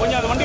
கொஞ்சம் அது வண்டி